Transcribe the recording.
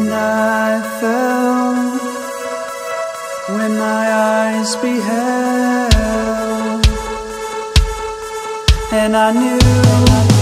And I fell when my eyes beheld, and I knew.